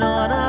not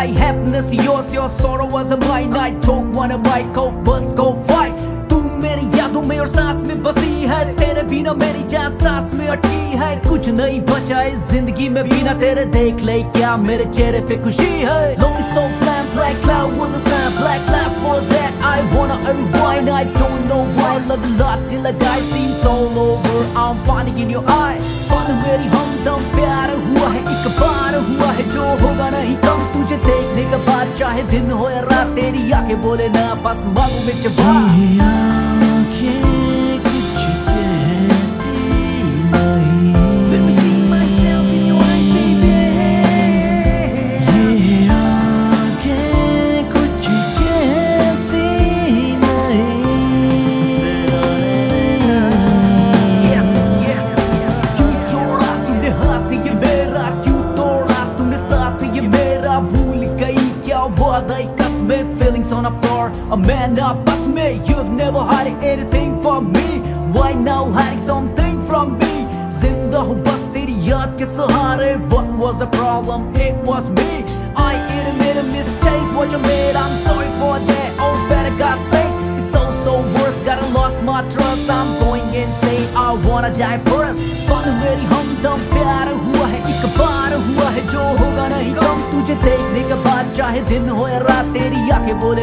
My happiness, yours, your sorrow was a mine. I took one of my coke, let's go fight. तू मेरी यादों में और सांस में बसी है तेरे बिना मेरी जान सांस में अटकी है कुछ नहीं बचा इस ज़िंदगी में बिना तेरे देख ले क्या मेरे चेहरे पे खुशी है Lonely so blank, black cloud was a sign Black cloud was that I wanna rewind I don't know why, love a lot till I die Seems all over, I'm finding in your eye Fun मेरी हमदम प्यार हुआ है एक बार हुआ है जो होगा नहीं कम बाद चाहे दिन हो या रात तेरी आके बोले ना बस मांगू बिच ये आँखें feelings on the floor a man up बस में you've never hiding anything from me why now hiding something from me जिंदा हूँ बस तेरी याद के सहारे what was the problem it was me I admit a mistake what you made I'm sorry for that oh better God sake it's so so worse gotta lost my trust I'm going insane I wanna die first fun मेरी हमदम प्यार हुआ है एक बार हुआ है जो होगा नहीं कम तुझे देखने के बाद चाहे दिन हो या रात तेरी आंखें बोले